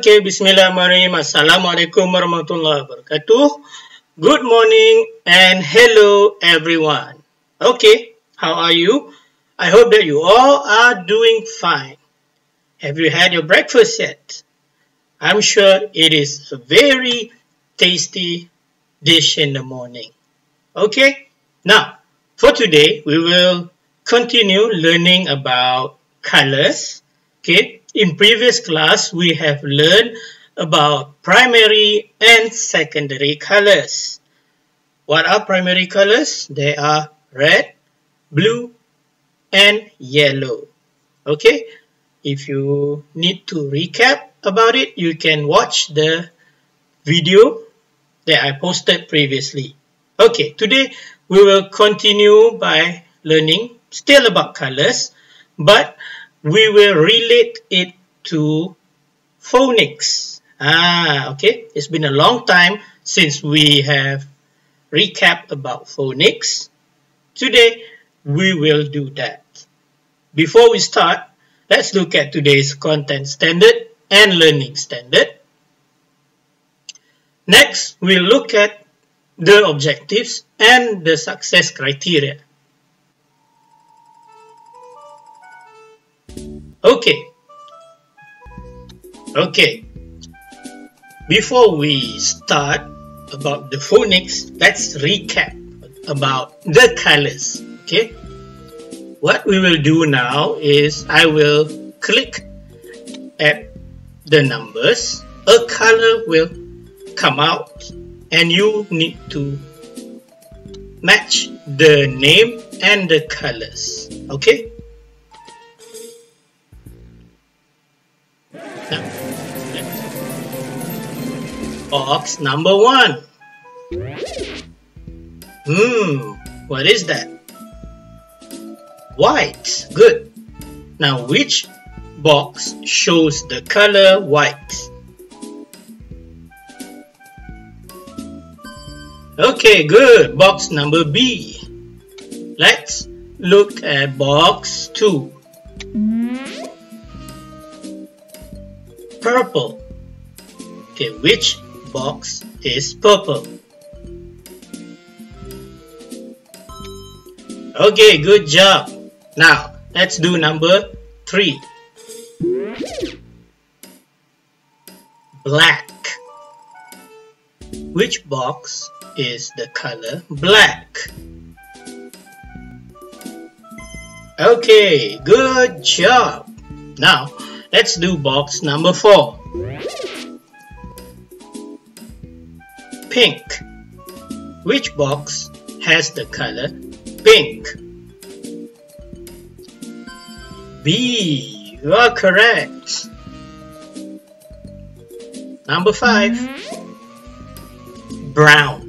Okay, Bismillahirrahmanirrahim. Assalamualaikum warahmatullahi wabarakatuh. Good morning and hello everyone. Okay, how are you? I hope that you all are doing fine. Have you had your breakfast yet? I'm sure it is a very tasty dish in the morning. Okay, now for today we will continue learning about colors. Okay, in previous class, we have learned about primary and secondary colors. What are primary colors? They are red, blue, and yellow. Okay, if you need to recap about it, you can watch the video that I posted previously. Okay, today we will continue by learning still about colors, but we will relate it to phonics. Ah, okay. It's been a long time since we have recap about phonics. Today, we will do that. Before we start, let's look at today's content standard and learning standard. Next, we'll look at the objectives and the success criteria. Okay. Okay. Before we start about the phonics, let's recap about the colors. Okay. What we will do now is I will click at the numbers. A color will come out and you need to match the name and the colors. Okay. Box number one. Hmm, what is that? White. Good. Now, which box shows the color white? Okay, good. Box number B. Let's look at box 2. Purple. Okay, which box is purple. Okay, good job. Now, let's do number 3. Black. Which box is the color black? Okay, good job. Now, let's do box number 4. pink. Which box has the color pink? B. You are correct. Number 5. Brown.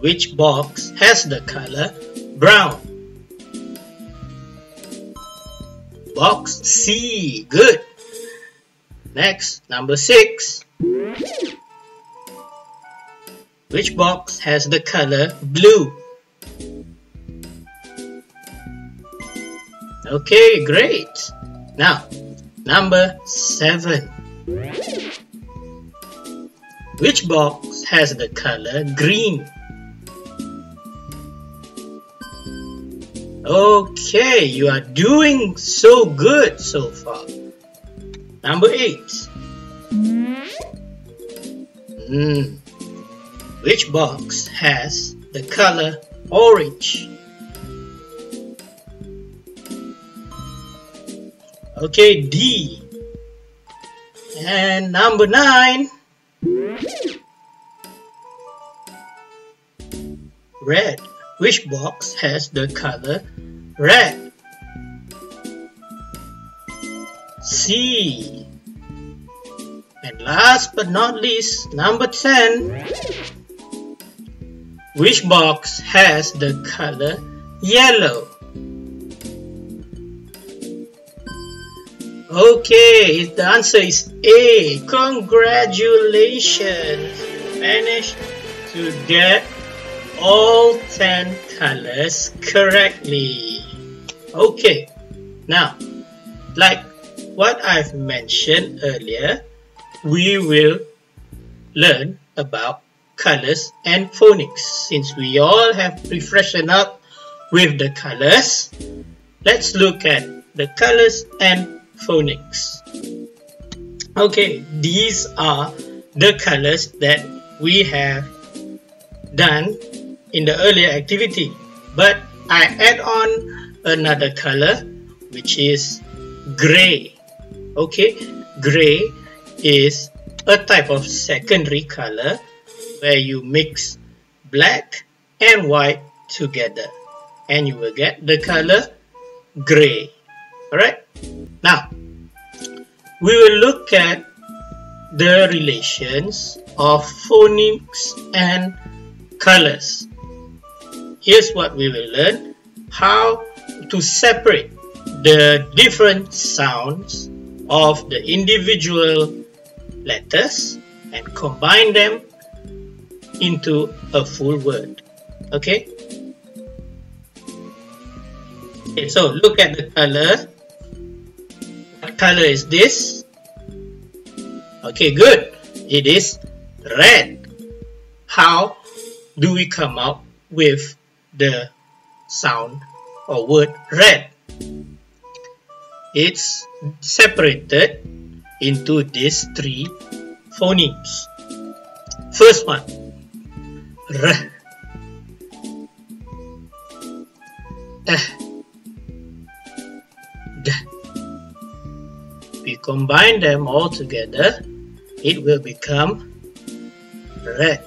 Which box has the color brown? Box C. Good. Next, number 6. Which box has the color blue? Okay, great. Now, number 7. Which box has the color green? Okay, you are doing so good so far. Number 8. Mm. Which box has the color orange? Okay, D. And number 9. Red. Which box has the color red? C. And last but not least, number 10. Which box has the color yellow? Okay, the answer is A. Congratulations! Managed to get all 10 colors correctly. Okay, now, like what I've mentioned earlier, we will learn about colors and phonics. Since we all have refreshed up with the colors, let's look at the colors and phonics. Okay, these are the colors that we have done in the earlier activity, but I add on another color which is gray. Okay, gray is a type of secondary color where you mix black and white together. And you will get the color gray alright? Now we will look at the relations of phonemes and colors here's what we will learn. How to separate the different sounds of the individual letters and combine them into a full word. Okay? Okay so look at the color. What color is this. Okay good. It is red. How do we come up with the sound or word red. It's separated into these three phonemes. First one, R, Eh, D. We combine them all together, it will become red,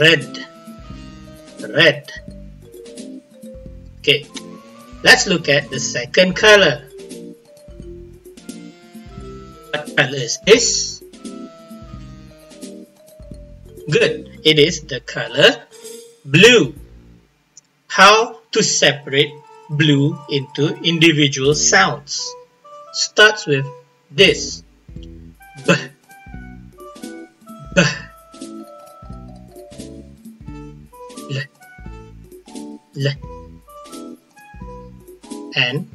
red, red. Okay, let's look at the second color. What color is this? Good, it is the color blue. How to separate blue into individual sounds? Starts with this. B, and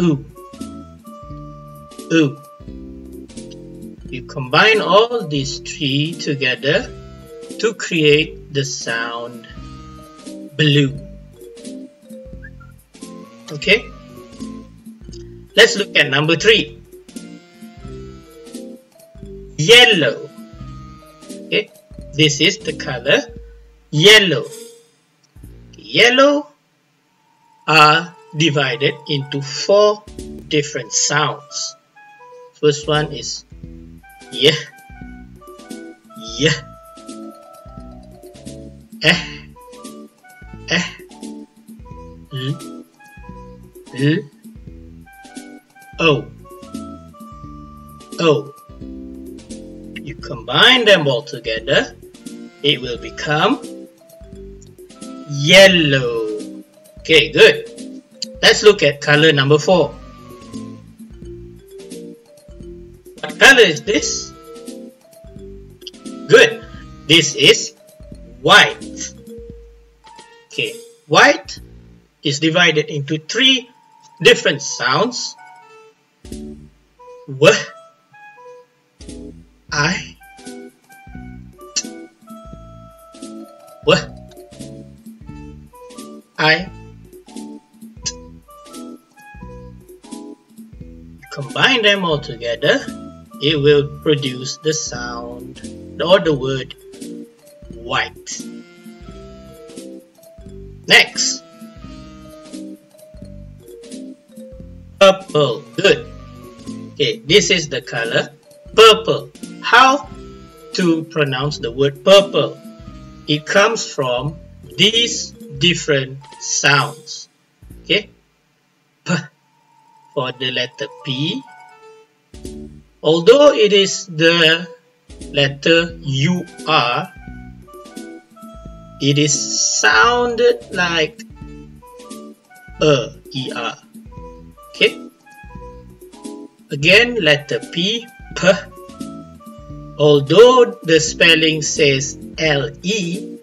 oo. Ooh. You combine all these three together to create the sound blue. Okay? Let's look at number three. Yellow. Okay? This is the color yellow. Yellow are divided into four different sounds. First one is yeah, yeah, eh, eh, l, l, o, o. You combine them all together, it will become yellow. Okay, good. Let's look at color number four. What color is this? Good. This is white. Okay, white is divided into three different sounds. W, I, w, I, combine them all together, it will produce the sound or the word white. Next, purple. Good. Okay, this is the color purple. How to pronounce the word purple? It comes from these different sounds. For the letter P. Although it is the letter UR, it is sounded like a ER. Okay. Again, letter P, P. Although the spelling says LE,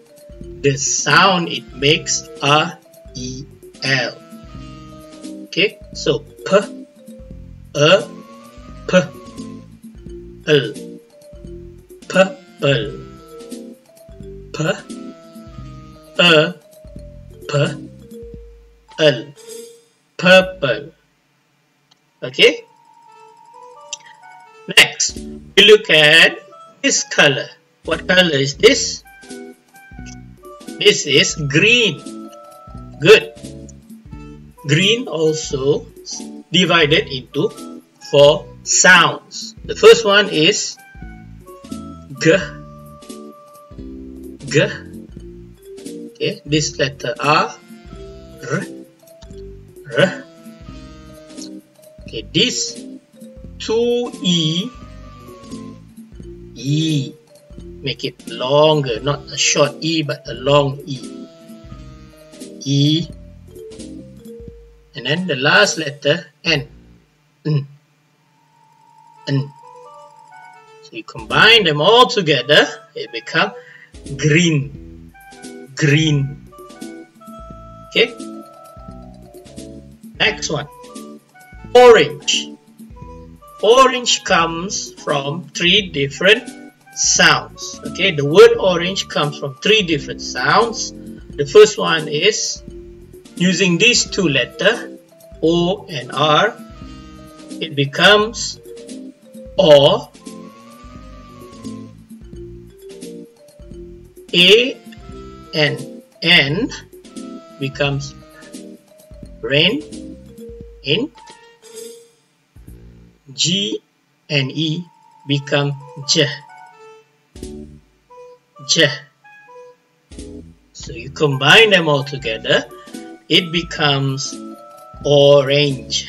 the sound it makes are EL. Okay, so P, A, P, purple purple p a p l. Purple. Okay? Next we look at this color. What color is this? This is green. Good green also divided into four sounds. The first one is g. G. Okay this letter r. R. R. Okay this two e. E. Make it longer not a short e but a long e. E and then the last letter n. N. N. So you combine them all together it become green. Green. Okay? Next one. Orange. Orange comes from three different sounds. Okay the word orange comes from three different sounds. The first one is using these two letters O and R it becomes or A and N becomes rain in G and E become J. J. So you combine them all together it becomes orange.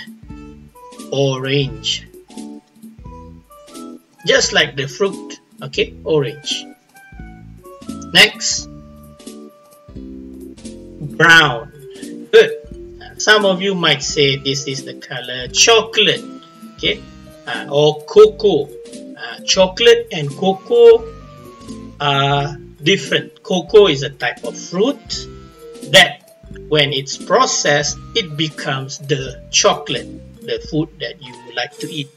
Orange. Just like the fruit okay? Orange. Next. Brown. Good. Some of you might say this is the color chocolate okay? Uh, or cocoa. Uh, chocolate and cocoa are different. Cocoa is a type of fruit that when it's processed it becomes the chocolate the food that you like to eat.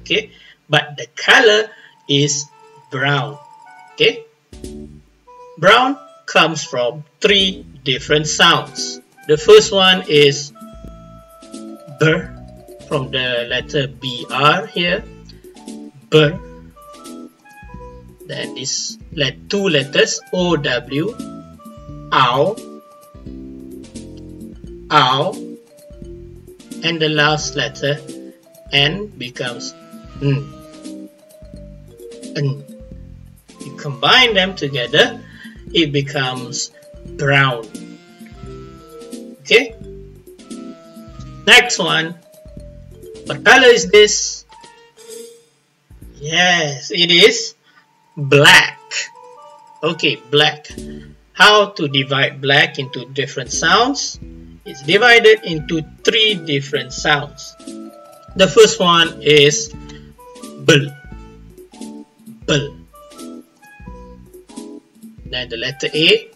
Okay? But the color is brown. Okay? Brown comes from three different sounds. The first one is b from the letter br here. B then this let two letters ow ow ow and the last letter n becomes n. n. You combine them together, it becomes brown. Okay? Next one. What color is this? Yes, it is black. Okay, black. How to divide black into different sounds? It's divided into three different sounds. The first one is bull. Bull. Then the letter A.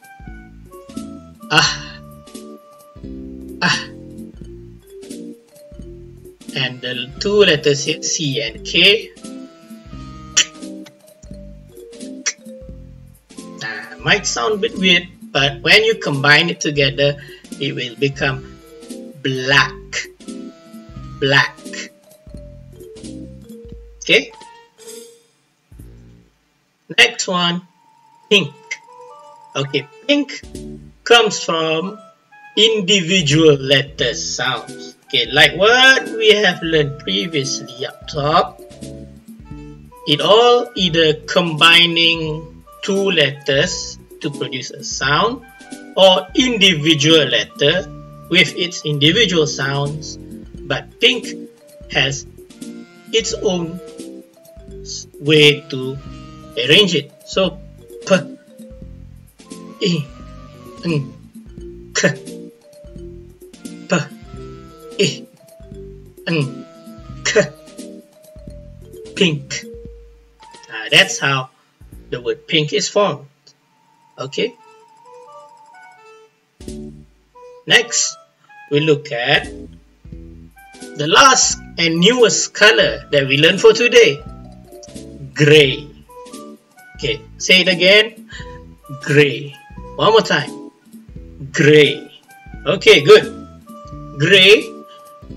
Ah. Ah. And the two letters C and K. Might sound a bit weird, but when you combine it together, it will become black. Black. Okay. Next one, pink. Okay, pink comes from individual letter sounds. Okay, like what we have learned previously up top. It all either combining two letters to produce a sound or individual letter with its individual sounds but pink has its own way to arrange it. So p e n k p e n k pink. Uh, that's how the word pink is formed. Okay next we look at the last and newest color that we learned for today gray. Okay, say it again. Gray. One more time. Gray. Okay, good. Gray,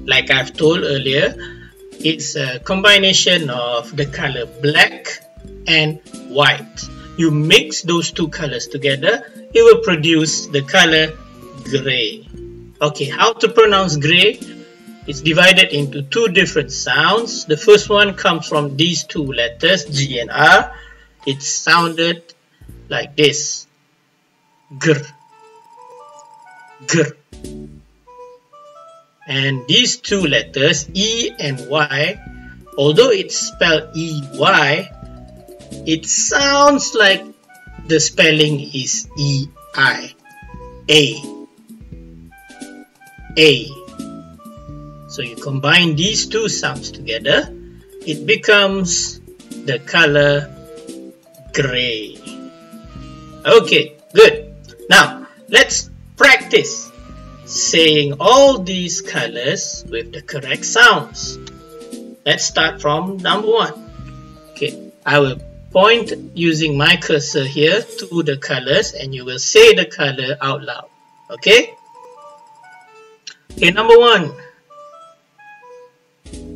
like I've told earlier, it's a combination of the color black and white. You mix those two colors together, it will produce the color gray. Okay, how to pronounce gray? It's divided into two different sounds. The first one comes from these two letters, G and R. It sounded like this. Gr. Gr. And these two letters, E and Y, although it's spelled E-Y, it sounds like the spelling is E-I. A. A. So you combine these two sounds together, it becomes the color gray. Okay, good. Now, let's practice saying all these colors with the correct sounds. Let's start from number one. Okay, I will point using my cursor here to the colors and you will say the color out loud. Okay? Okay, number one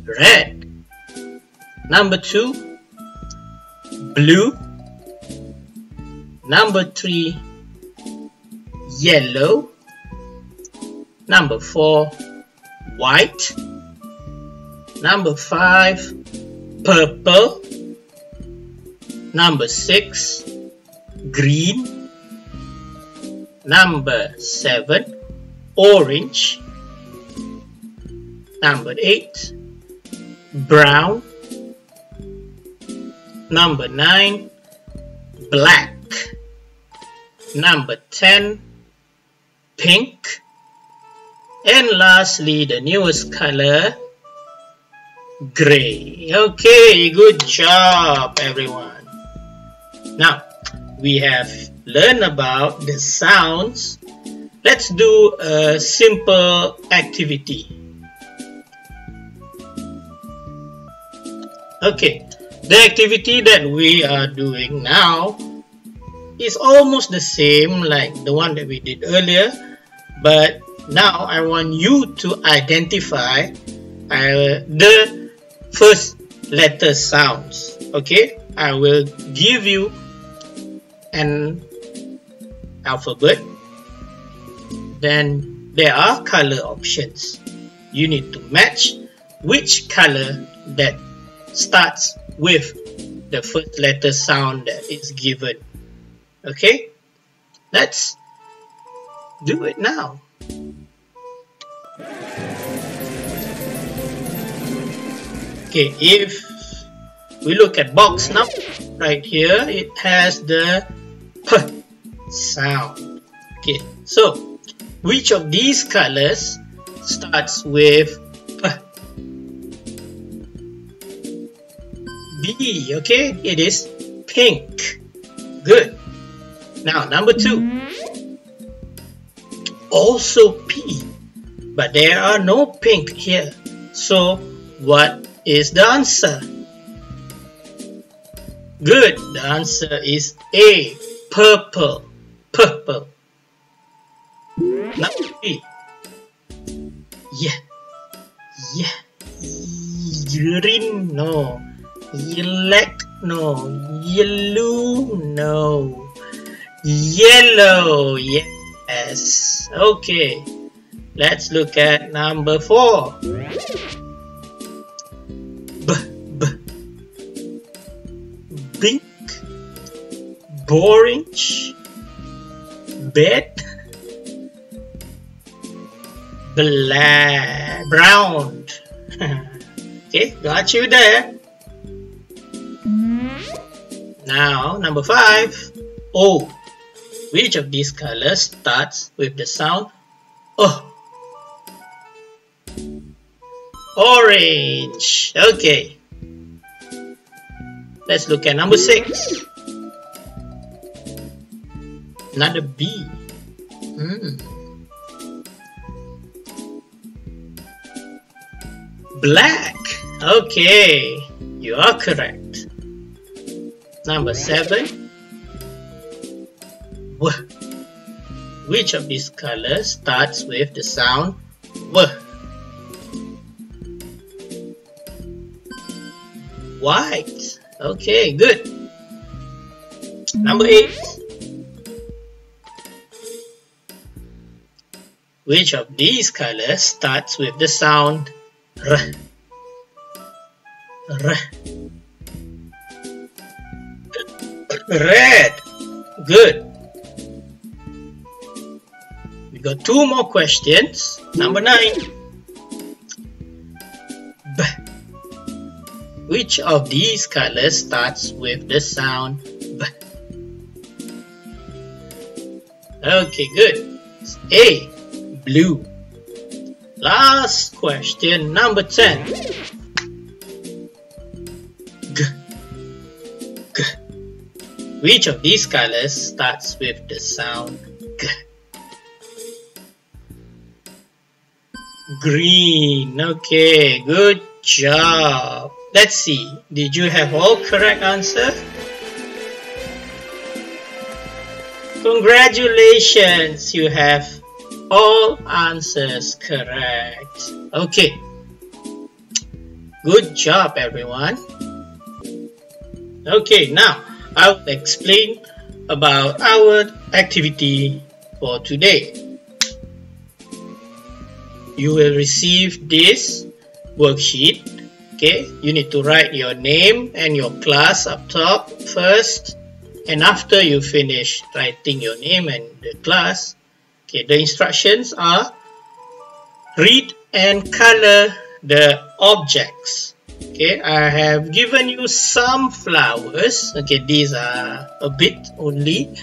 red. Number two, blue. Number three, yellow. Number four, white. Number five, purple. Number six, green. Number seven, orange. Number eight, brown. Number 9, black. Number 10, pink. And lastly, the newest color, gray. Okay, good job, everyone. Now, we have learned about the sounds. Let's do a simple activity. Okay, the activity that we are doing now is almost the same like the one that we did earlier, but now I want you to identify uh, the first letter sounds. Okay, I will give you an alphabet. Then there are color options. You need to match which color that starts with the first letter sound that is given. Okay, let's do it now. Okay, if we look at box number right here, it has the P sound. Okay, so which of these colors starts with B, okay? It is pink. Good. Now, number two. Mm-hmm. Also P. But there are no pink here. So, what is the answer? Good. The answer is A. Purple. Purple. Number three. Yeah. Yeah. Green. No. Elect, no. Yellow, no. Yellow, yes. Okay. Let's look at number four. B, b. Pink. Orange. Bed. Black. Brown. okay, got you there. Now, number five, O. Which of these colors starts with the sound O? Orange. Okay. Let's look at number six. Another B. Hmm. Black. Okay, you are correct. Number seven. W. Which of these colors starts with the sound W? White. Okay, good. Number eight. Which of these colors starts with the sound R? R. Red. Good. We got two more questions. Number nine. B. Which of these colors starts with the sound B? Okay, good. It's A. Blue. Last question, number 10. Which of these colors starts with the sound G? Green. Okay, good job. Let's see. Did you have all correct answers? Congratulations, you have all answers correct. Okay. Good job, everyone. Okay, now I'll explain about our activity for today. You will receive this worksheet. Okay, you need to write your name and your class up top first and after you finish writing your name and the class okay the instructions are read and color the objects okay i have given you some flowers. Okay these are a bit only.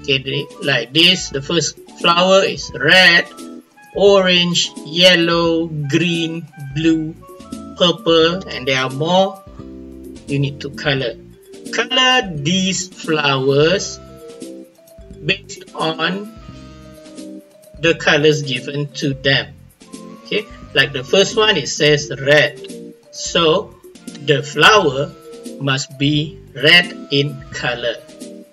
Okay they, like this the first flower is red orange yellow green blue purple and there are more. You need to color. Color these flowers based on the colors given to them. Okay like the first one it says red so the flower must be red in color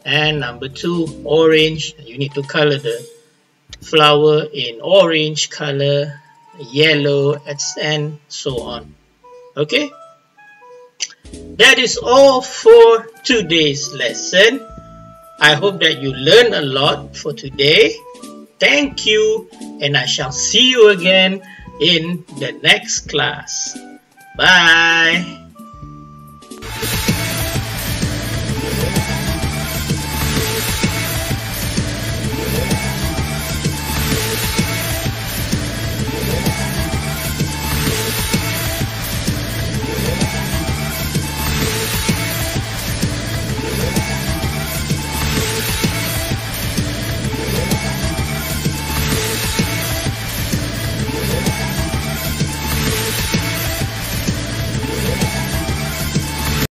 and number two orange you need to color the flower in orange color yellow and so on okay that is all for today's lesson. I hope that you learned a lot for today. Thank you and I shall see you again in the next class. Bye.